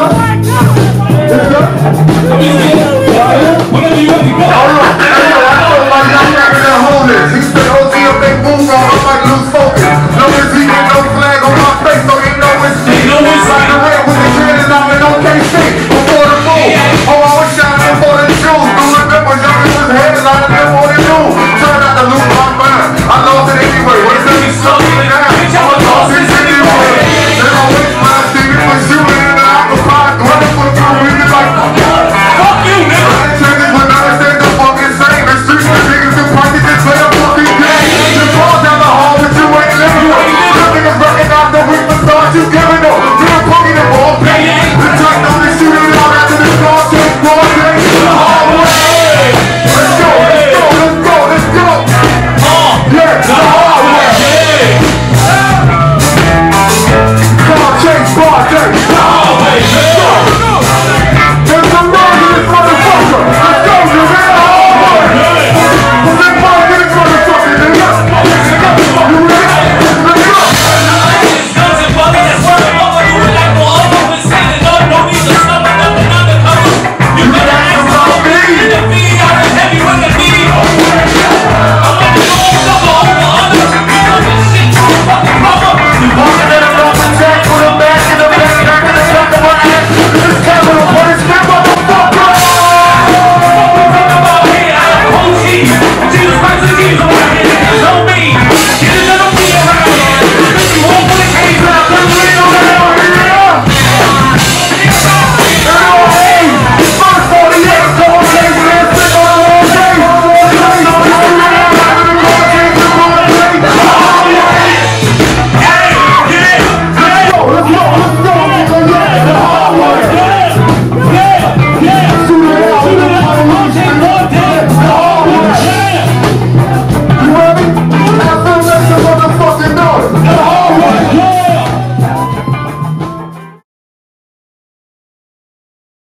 어?